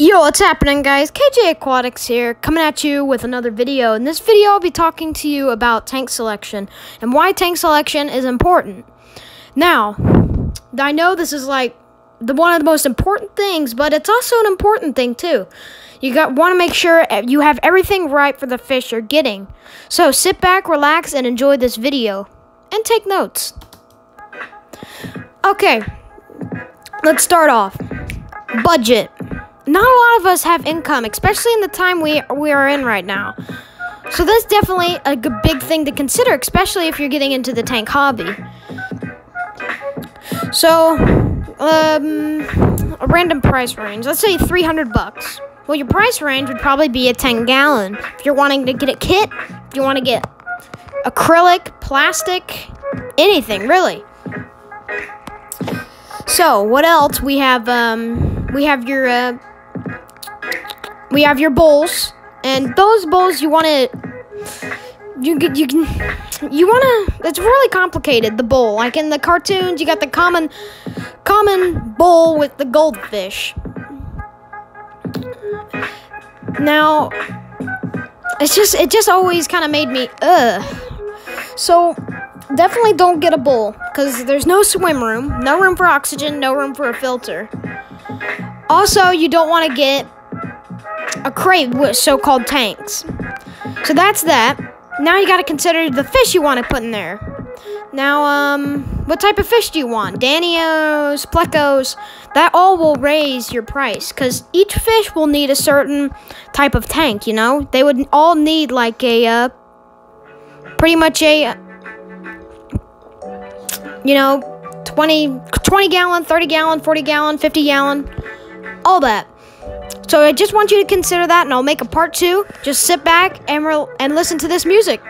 Yo, what's happening, guys? KJ Aquatics here, coming at you with another video. In this video, I'll be talking to you about tank selection and why tank selection is important. Now, I know this is like the one of the most important things, but it's also an important thing too. You got want to make sure you have everything right for the fish you're getting. So sit back, relax, and enjoy this video, and take notes. Okay, let's start off. Budget not a lot of us have income, especially in the time we we are in right now. So that's definitely a big thing to consider, especially if you're getting into the tank hobby. So, um, a random price range. Let's say 300 bucks. Well, your price range would probably be a 10 gallon. If you're wanting to get a kit, if you want to get acrylic, plastic, anything really. So, what else? We have um, we have your uh, we have your bowls, and those bowls you want to you you can you want to it's really complicated the bowl. Like in the cartoons you got the common common bowl with the goldfish. Now it's just it just always kind of made me ugh. So definitely don't get a bowl because there's no swim room no room for oxygen no room for a filter. Also you don't want to get a crate with so-called tanks. So that's that. Now you gotta consider the fish you want to put in there. Now, um, what type of fish do you want? Danios, plecos, that all will raise your price because each fish will need a certain type of tank, you know? They would all need like a, uh, pretty much a, you know, 20, 20 gallon, 30 gallon, 40 gallon, 50 gallon, all that. So I just want you to consider that, and I'll make a part two. Just sit back and re- and listen to this music.